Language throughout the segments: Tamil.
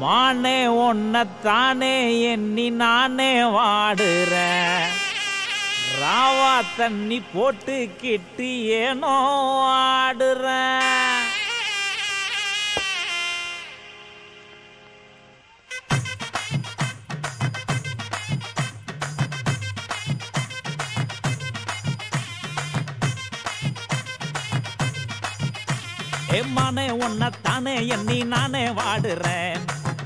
மானே ஒன்னத்தானே எண்ணி நானே வாடுறேன் ராவா தண்ணி போட்டு கிட்டு ஏனோ ஆடுறேன் ஏமானே தானே எண்ணி நானே வாடுறேன்.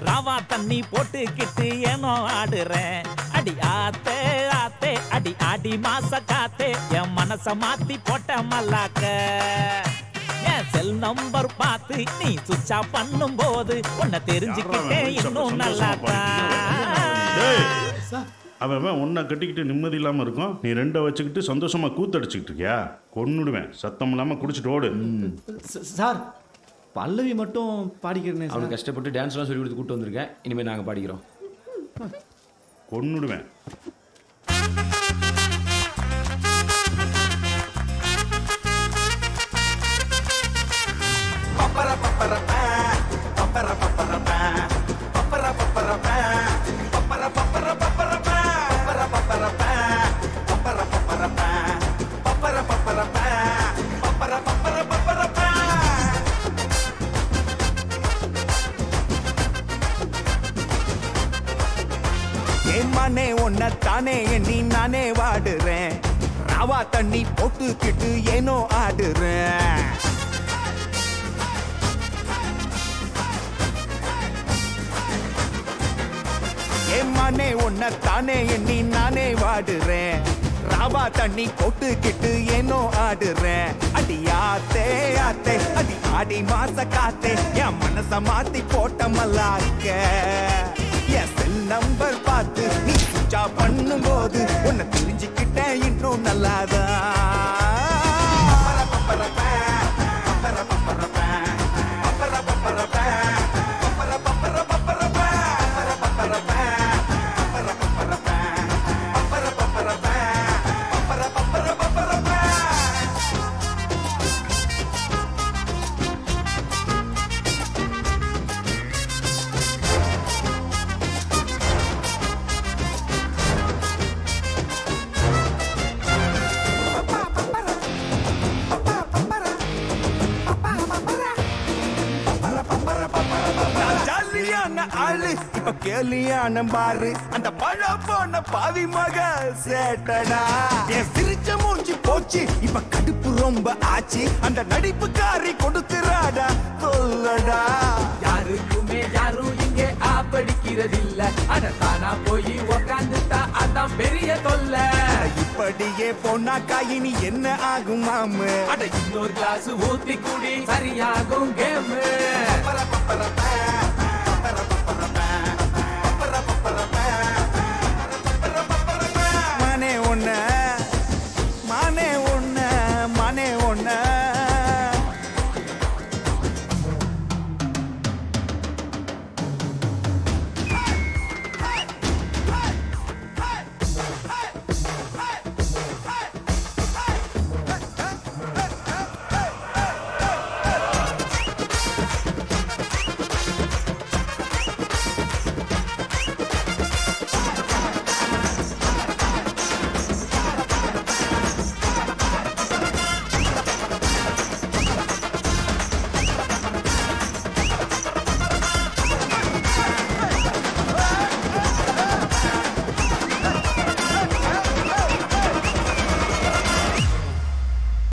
ராவா தண்ணி போட்டுக்கிட்டு ஏனோ ஆடுறேன். அடி ஆத்தே ஆத்தே அடி ஆடி மாச காத்தே என் மனச மாத்தி போட்ட மல்லாக்க. என் செல் நம்பர் பார்த்து நீ சுவிட்சா பண்ணும் போது உன்னை தெரிஞ்சுக்கிட்டேன் இன்னும் நல்லா டேய், அவன் அவன் உன்னை கட்டிக்கிட்டு நிம்மதி இல்லாமல் இருக்கும். நீ ரெண்டை வச்சுக்கிட்டு சந்தோஷமா கூத்தடிச்சுக்கிட்டு இருக்கியா? கொன்னுடுவேன். சத்தம் இல்லாமல் குடிச்சிட்டு ஓடு. சார் பல்லவி மட்டும் பாடிக்கிறேனே அவனுக்கு கஷ்டப்பட்டு டான்ஸ்லாம் சொல்லி கொடுத்து கூட்டு வந்திருக்கேன். இனிமேல் நாங்கள் பாடிக்கிறோம். கொன்னுடுவேன். ஏமானே தானே எண்ணி நானே வாடுறேன். ராவா தண்ணி போட்டுக்கிட்டு ஏனோ ஆடுறேன். ஏமானே தானே எண்ணி நானே வாடுறேன். ராவா தண்ணி போட்டுக்கிட்டு ஏனோ ஆடுறேன். அடி ஆத்தே ஆத்தே அடி ஆடி மாச காத்தே என் மனச மாத்தி போட்ட மல்லாக்க. என் செல் நம்பர் பார்த்து நீ பண்ணும் போது உன்னை தெரிஞ்சுக்கிட்டேன் இன்றும் நல்லாதான். ஜாலியான ஆளு. இப்ப கேலியான பாரு. அந்த பழ போன பாவி மக சேட்டடா என் சிரிச்ச மூஞ்சி போச்சு. இப்ப கடுப்பு ரொம்ப ஆச்சு. அந்த நடிப்புக்காரி கொடுத்துறாடா. சொல்லடா யாருக்குமே யாரும் இங்கே ஆப்படிக்கிறதில்ல. அட தானா போய் உக்காந்துட்டா அதான் பெரிய தொல்லை. இப்படியே போனாக்கா இனி என்ன ஆகும் மாமு? அட இன்னொரு கிளாஸ் ஊத்தி குடி சரியாகும் கேம். mame